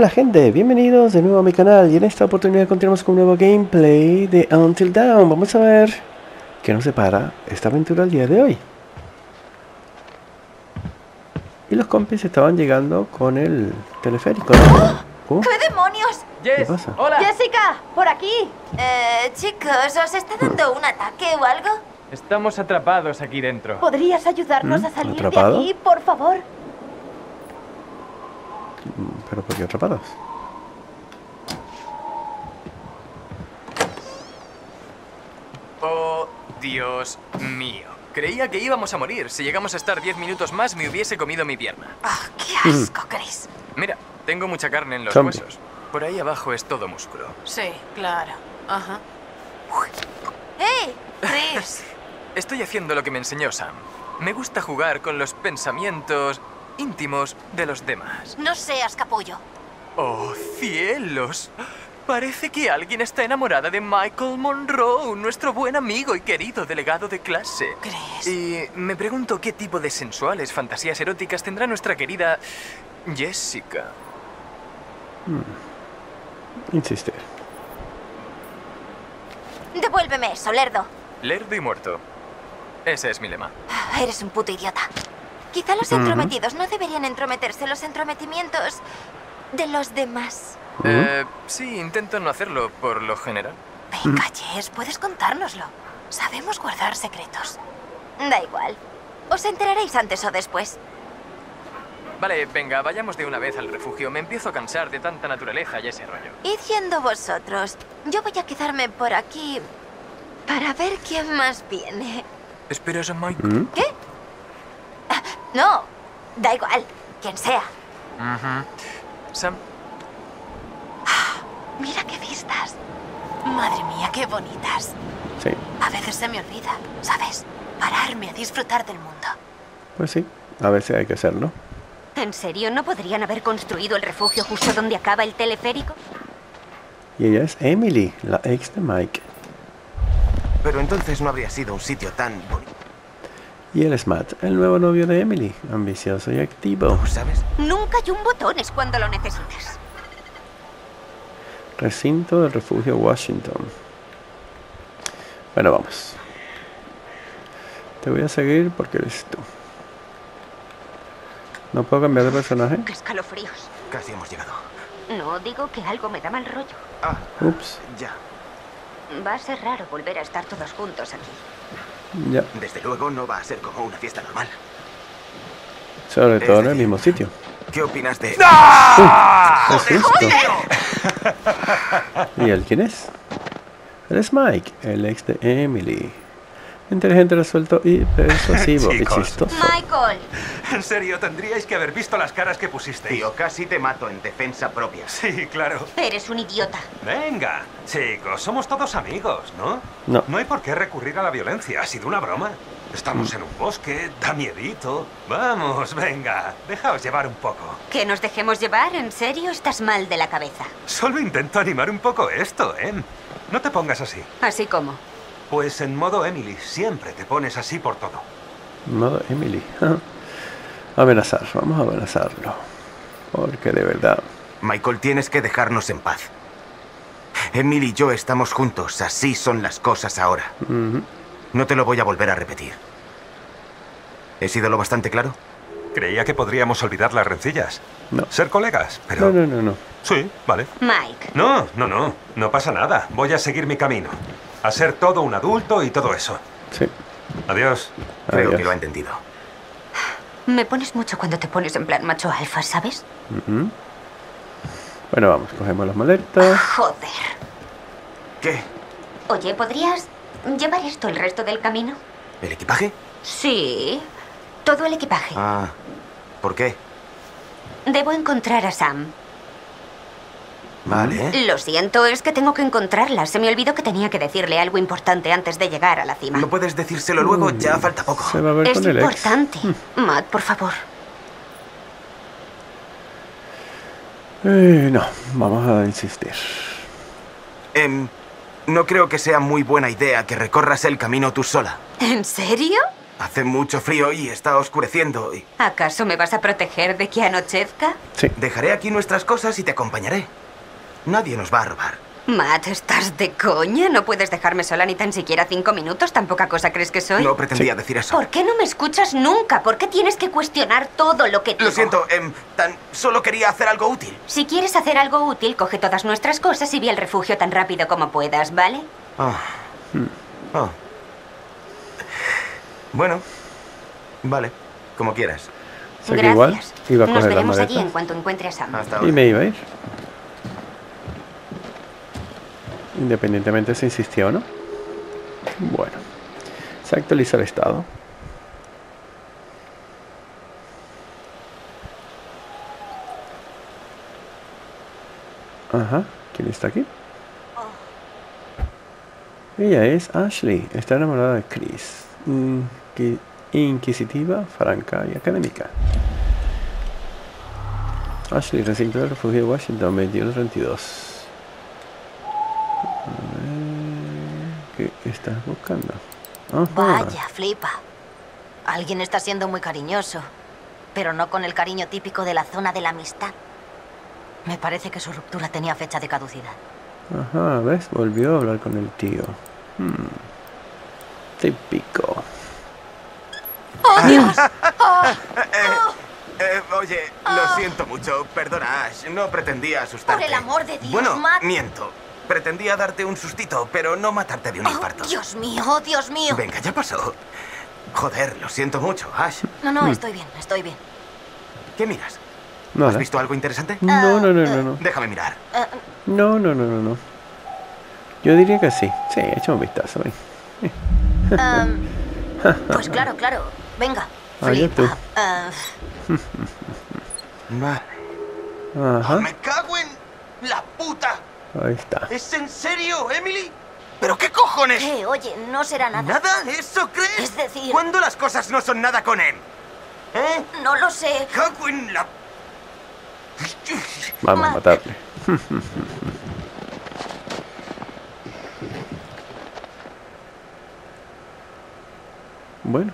Hola gente, bienvenidos de nuevo a mi canal y en esta oportunidad continuamos con un nuevo gameplay de Until Dawn. Vamos a ver qué nos separa esta aventura el día de hoy. Y los compis estaban llegando con el teleférico. ¿no? Oh, ¿Qué demonios? ¿Qué Jess, pasa? hola. Jessica, por aquí. Eh, chicos, ¿os está dando un ataque o algo? Estamos atrapados aquí dentro. ¿Podrías ayudarnos ¿Mm? a salir ¿Atrapado? de aquí, por favor? ¿Pero por qué atrapados? Oh, Dios mío. Creía que íbamos a morir. Si llegamos a estar 10 minutos más, me hubiese comido mi pierna. Ah, qué asco, Chris. Mira, tengo mucha carne en los Zombie. huesos. Por ahí abajo es todo músculo. Sí, claro. Ajá. ¡Hey, Chris! Estoy haciendo lo que me enseñó Sam. Me gusta jugar con los pensamientos íntimos de los demás. no seas capullo. ¡Oh, cielos! Parece que alguien está enamorada de Michael Monroe, nuestro buen amigo y querido delegado de clase. Chris. Y me pregunto qué tipo de sensuales fantasías eróticas tendrá nuestra querida Jessica. Insistir. Devuélveme eso, lerdo. Lerdo y muerto. Ese es mi lema. Ah, Eres un puto idiota. Quizá los entrometidos no deberían entrometerse en los entrometimientos de los demás. Eh, sí, intento no hacerlo por lo general. Venga, Jess, puedes contárnoslo. Sabemos guardar secretos. Da igual. Os enteraréis antes o después. Vale, venga, vayamos de una vez al refugio. Me empiezo a cansar de tanta naturaleza y ese rollo. Id yendo vosotros. Yo voy a quedarme por aquí para ver quién más viene. ¿Esperas a Mike? ¿Mm? ¿Qué? No, da igual. Quien sea. Sam, Mira qué vistas. Madre mía, qué bonitas. Sí, A veces se me olvida, ¿sabes? Pararme a disfrutar del mundo. pues sí. A veces hay que hacerlo. ¿En serio no podrían haber construido el refugio justo donde acaba el teleférico? Y ella es Emily, la ex de Mike. Pero entonces no habría sido un sitio tan bonito, Y él es Matt, el nuevo novio de Emily, ambicioso y activo. ¿sabes? Nunca hay un botones cuando lo necesites. Recinto del refugio Washington. Bueno, vamos. Te voy a seguir porque eres tú. ¿No puedo cambiar de personaje? ¡Qué escalofríos! Casi hemos llegado. No, digo que algo me da mal rollo. Ah, Ups, ya. Va a ser raro volver a estar todos juntos aquí. Ya. Desde luego no va a ser como una fiesta normal. Sobre todo en el mismo sitio. ¿Qué opinas de...? ¿Qué es esto? ¿Y él quién es? Él es Mike, el ex de Emily. Inteligente, resuelto y persuasivo. y Chicos. chistoso. Michael, En serio, tendríais que haber visto las caras que pusisteis. Tío, casi te mato en defensa propia. Sí, claro. eres un idiota. Venga, chicos, somos todos amigos, ¿no? No. No hay por qué recurrir a la violencia. Ha sido una broma. Estamos en un bosque, da miedito. Vamos, venga, dejaos llevar un poco. ¿Que nos dejemos llevar? ¿En serio? Estás mal de la cabeza. Solo intento animar un poco esto, ¿eh? No te pongas así. Así como. Pues en modo Emily, siempre te pones así por todo. Modo Emily. Amenazar, vamos a amenazarlo. Porque de verdad. Michael, tienes que dejarnos en paz. Emily y yo estamos juntos. Así son las cosas ahora. No te lo voy a volver a repetir. ¿He sido lo bastante claro? Creía que podríamos olvidar las rencillas. No. Ser colegas, pero... No, no, no, no. Sí, vale. Mike, No, no, no. No pasa nada. Voy a seguir mi camino. A ser todo un adulto y todo eso. Sí. Adiós. Creo Adiós. que lo ha entendido. me pones mucho cuando te pones en plan macho alfa, ¿sabes? Bueno, vamos, cogemos las maletas. Joder. ¿Qué? Oye, ¿podrías llevar esto el resto del camino? ¿El equipaje? Sí. Todo el equipaje. Ah, ¿por qué? Debo encontrar a Sam. Vale. Lo siento, es que tengo que encontrarla. Se me olvidó que tenía que decirle algo importante antes de llegar a la cima. ¿No puedes decírselo luego? Ya falta poco. Se va a ver Es con el ex. importante. Matt, por favor. Eh, no, vamos a insistir. Em, no creo que sea muy buena idea que recorras el camino tú sola. ¿En serio? Hace mucho frío y está oscureciendo. Y ¿Acaso me vas a proteger de que anochezca? Sí. dejaré aquí nuestras cosas y te acompañaré. Nadie nos va a robar. Matt, ¿estás de coña? ¿No puedes dejarme sola ni tan siquiera cinco minutos? ¿Tan poca cosa crees que soy? No pretendía decir eso. ¿Por qué no me escuchas nunca? ¿Por qué tienes que cuestionar todo lo que digo? Lo siento, em, tan solo quería hacer algo útil. Si quieres hacer algo útil, coge todas nuestras cosas y ve al refugio tan rápido como puedas, ¿vale? Ah. Ah. Bueno, vale, como quieras. O sea que igual Gracias. iba a Nos veremos allí en cuanto encuentre a Sam. Hasta y me iba a ir. Independientemente si insistía o no. Bueno. Se actualiza el estado. Ajá. ¿Quién está aquí? Ella es Ashley. Está enamorada de Chris. Inqui- inquisitiva, franca y académica. Ashley, recinto del refugio de Washington, 2132. A ver, ¿Qué estás buscando? Ajá. Vaya, flipa. Alguien está siendo muy cariñoso, pero no con el cariño típico de la zona de la amistad. Me parece que su ruptura tenía fecha de caducidad. Ajá, ¿ves? Volvió a hablar con el tío. Hmm. Típico. ¡Oh, Dios! Eh, oye, lo siento mucho. Perdona, Ash. No pretendía asustarte. Por el amor de Dios, Bueno, Matt. miento. Pretendía darte un sustito, pero no matarte de un ¡Oh, infarto. Dios mío! ¡Oh, Dios mío! Venga, ya pasó. Joder, lo siento mucho, Ash. No, no, estoy bien, estoy bien. ¿Qué miras? Nada. ¿Has visto algo interesante? No, no, no, no, no. Déjame mirar. Eh, No, no, no, no, no. Yo diría que sí. Sí, echa un vistazo. ven. Em, pues claro, claro. Venga. Ah, ya tú. Eh, Vale. Ajá. ¡Me cago en la puta! Ahí está. ¿Es en serio, Emily? ¿Pero qué cojones? ¿Qué? Oye, no será nada. ¿Nada? ¿Eso crees? Es decir- ¿Cuándo las cosas no son nada con él? ¿Eh? No lo sé. Cago en la... Vamos a Ma- matarle. bueno.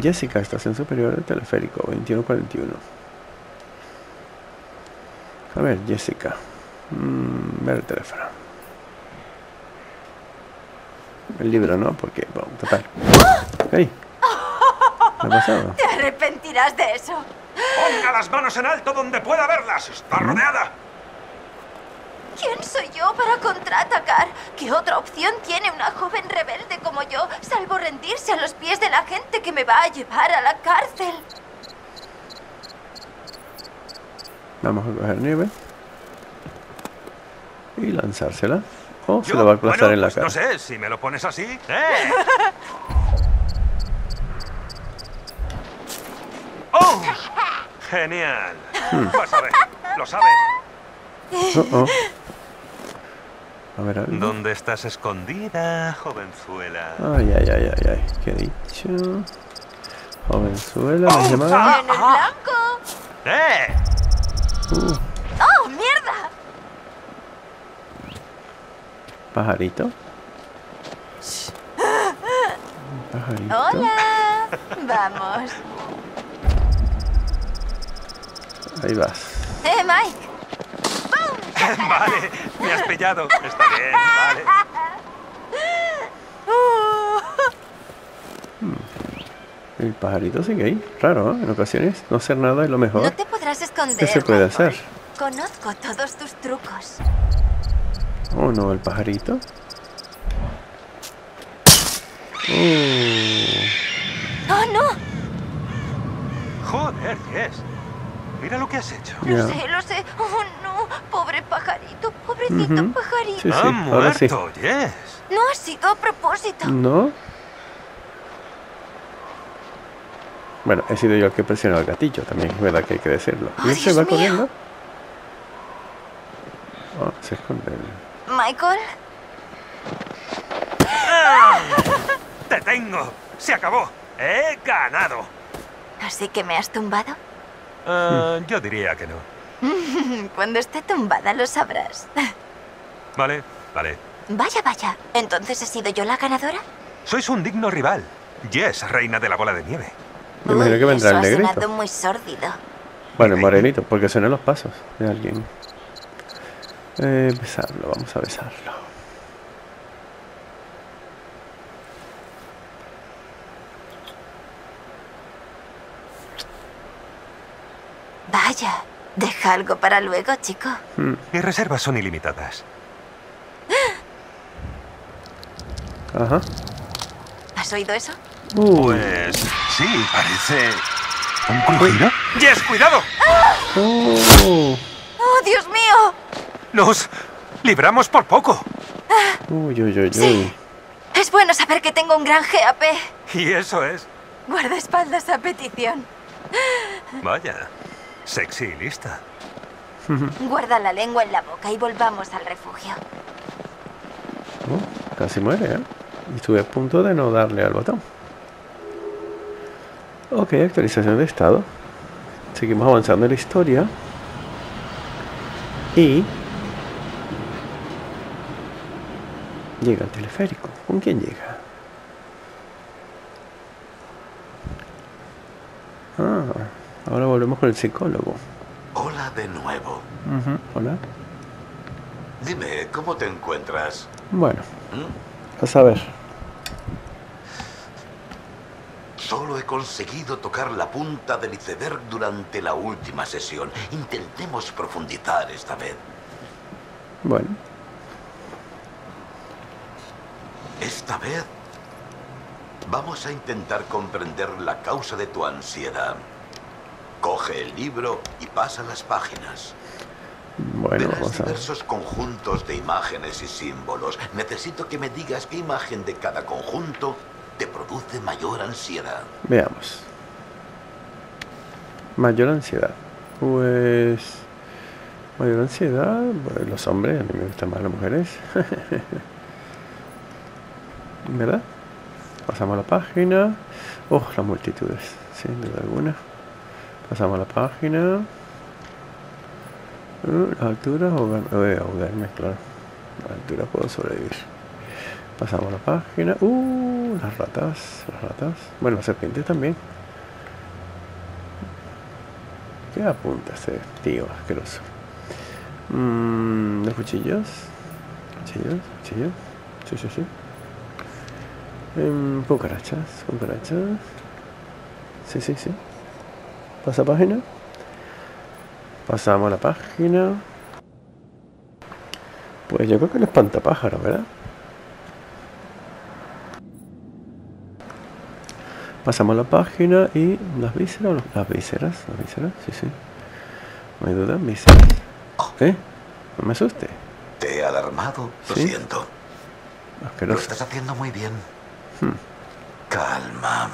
Jessica, estación superior del teleférico, 2141. A ver, Jessica. Mm, ver el teléfono. El libro no, porque, bueno, total. ¡Ey! ¿Qué ha pasado? Te arrepentirás de eso. Ponga las manos en alto donde pueda verlas. Está rodeada. ¿Quién soy yo para contraatacar? ¿Qué otra opción tiene una joven rebelde como yo, salvo rendirse a los pies de la gente que me va a llevar a la cárcel? Vamos a coger nieve. Y lanzársela. O se lo va a aplastar bueno, en la pues cara. No sé, si me lo pones así. ¡Eh! ¡Oh! Genial. Hmm. Vas a ver. Lo sabes. Oh, oh. A ver, algo. ¿Dónde estás escondida, jovenzuela? Ay, ay, ay, ay, ay. ¿Qué he dicho? Jovenzuela, Oh, ¿me llamaba? ¡En el blanco! ¡Eh! Uh, ¡Oh, mierda! pajarito. Pajarito. ¡Hola! Vamos. Ahí vas. ¡Eh, Mike! Vale, me has pillado. Está bien, vale. El pajarito sigue ahí. Raro, ¿eh? En ocasiones no hacer nada es lo mejor. No te podrás esconder. ¿Qué se puede hacer? Conozco todos tus trucos. Oh, no, el pajarito. Uh, ¡Oh, no! Joder, Jess. Mira lo que has hecho. Lo ya. sé, lo sé. ¡Oh, no! Pobre pajarito, pobrecito Ujú. pajarito. Sí, sí, ha ahora sí. muerto, Jess. No ha sido a propósito. ¿No? Bueno, he sido yo el que presionó al gatillo, también es verdad que hay que decirlo. ¡Oh, ¿Y él se va mío! corriendo? Oh, se esconde. Michael, ¡Te tengo! ¡Se acabó! ¡He ganado! ¿así que me has tumbado? Ah, yo diría que no. Cuando esté tumbada lo sabrás. Vale, vale. Vaya, vaya. ¿Entonces he sido yo la ganadora? Sois un digno rival. Yes, reina de la bola de nieve. Me imagino que vendrá eso el ha negrito. sonado muy sórdido. Bueno, el morenito, porque suenan los pasos de alguien. Eh, besarlo, vamos a besarlo. Vaya, deja algo para luego, chico. Mis reservas son ilimitadas. Ajá. ¿Has oído eso? Uh, Pues sí, parece... ¿Un crujido? ¡Yes, cuidado! uh, ¡Oh, Dios mío! Nos libramos por poco. uy, uy, uy, uy. Sí. Es bueno saber que tengo un gran GAP. Y eso es... Guardaespaldas a petición. Vaya, sexy y lista. Guarda la lengua en la boca y volvamos al refugio. Uh, casi muere, ¿eh? Y estuve a punto de no darle al botón. Ok, actualización de estado. Seguimos avanzando en la historia. Y... Llega el teleférico. ¿Con quién llega? Ah, ahora volvemos con el psicólogo. Hola de nuevo. Hola. Dime, ¿cómo te encuentras? Bueno, ¿Mm? a saber. Solo he conseguido tocar la punta del iceberg durante la última sesión. Intentemos profundizar esta vez. Bueno, Esta vez vamos a intentar comprender la causa de tu ansiedad. Coge el libro y pasa las páginas. bueno, Verás vamos a ver. diversos conjuntos de imágenes y símbolos. Necesito que me digas qué imagen de cada conjunto te produce mayor ansiedad. Veamos. Mayor ansiedad. Pues. Mayor ansiedad. Pues los hombres, a mí me gustan más las mujeres. ¿Verdad? Pasamos a la página. Oh, las multitudes, sin duda alguna. Pasamos a la página. Uh, las alturas, ahogar- eh, ahogarme, claro. Las alturas puedo sobrevivir. Pasamos a la página. Uh, las ratas, las ratas. Bueno, las serpientes también. ¿Qué apunta este tío asqueroso? Mm, los cuchillos. Cuchillos, cuchillos. Sí, sí, sí. Em, cucarachas, cucarachas. Sí, sí, sí. Pasa página. Pasamos a la página. Pues yo creo que el espantapájaros, ¿verdad? Pasamos a la página y las vísceras, o no? las vísceras, las vísceras, sí, sí. No hay duda, vísceras. ¿Eh? No me asuste. ¿Te he alarmado? Lo Sí. siento. Lo estás haciendo muy bien. Hmm. Calma.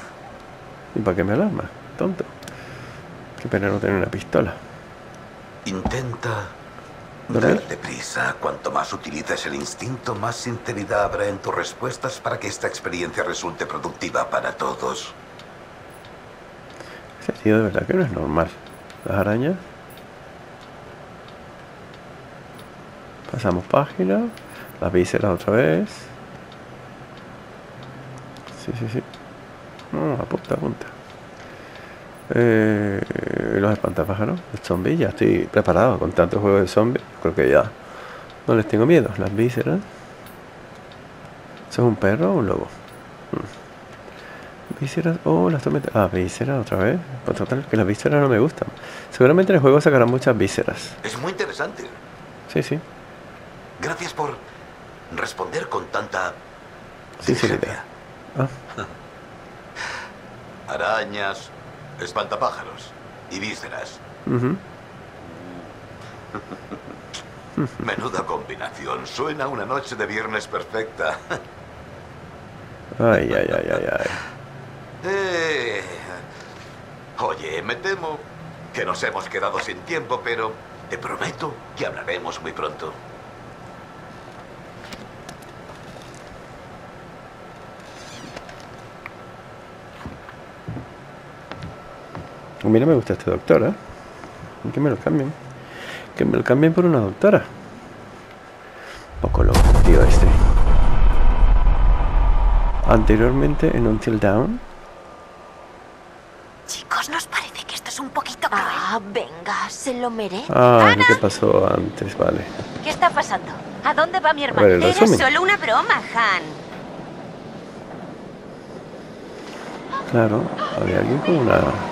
¿Y para qué me alarma? Tonto. Qué pena no tener una pistola. Intenta ¿Dormir? darte prisa. Cuanto más utilices el instinto, más sinceridad habrá en tus respuestas para que esta experiencia resulte productiva para todos. Ese tío de verdad que no es normal. Las arañas. Pasamos página. Las vísceras otra vez. Sí, sí, sí. No, apunta, apunta. Eh, los espantapájaros, los zombies, ya estoy preparado con tantos juegos de zombies. Creo que ya no les tengo miedo. Las vísceras. ¿Eso es un perro o un lobo? Mm. Vísceras, oh, las tormentas. Ah, vísceras otra vez. Pues total, que las vísceras no me gustan. Seguramente en el juego sacarán muchas vísceras. Es muy interesante. Sí, sí. Gracias por responder con tanta Sinceridad. Ah, Arañas, espantapájaros y vísceras. Menuda combinación. Suena una noche de viernes perfecta. Ay, ay, ay, ay, ay. Eh, Oye, me temo que nos hemos quedado sin tiempo, pero te prometo que hablaremos muy pronto. A mí no me gusta este doctor, ¿eh? Que me lo cambien. Que me lo cambien por una doctora. Poco loco, tío este. anteriormente en Until Dawn. Chicos, ¿nos parece que esto es un poquito cruel? Ah, venga, se lo merece. Ah, lo que pasó antes, vale. ¿Qué está pasando? ¿A dónde va mi hermano? ver, Era solo una broma, Han. Claro, había alguien con una...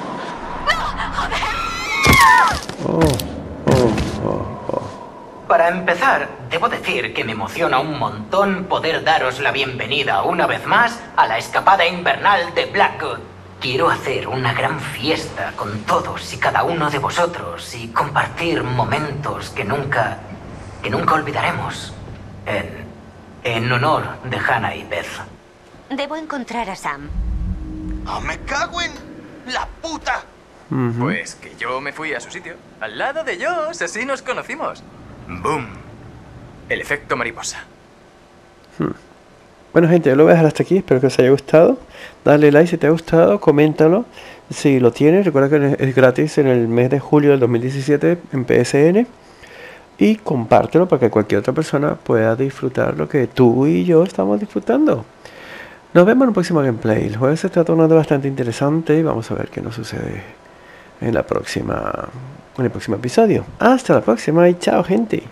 Oh, oh, oh, oh. Para empezar, debo decir que me emociona un montón poder daros la bienvenida una vez más a la escapada invernal de Blackwood. Quiero hacer una gran fiesta con todos y cada uno de vosotros y compartir momentos que nunca, que nunca olvidaremos. En, en honor de Hannah y Beth. Debo encontrar a Sam. ¡Ah, me cago en la puta! Pues que yo me fui a su sitio, al lado de Joss, así nos conocimos. ¡Boom! El efecto mariposa. Bueno gente, yo lo voy a dejar hasta aquí, espero que os haya gustado. Dale like si te ha gustado, coméntalo. Si lo tienes, recuerda que es gratis en el mes de julio del 2017 en PSN. Y compártelo para que cualquier otra persona pueda disfrutar lo que tú y yo estamos disfrutando. Nos vemos en un próximo gameplay. El juego se está tornando bastante interesante y vamos a ver qué nos sucede en la próxima en el próximo episodio. Hasta la próxima y chao gente.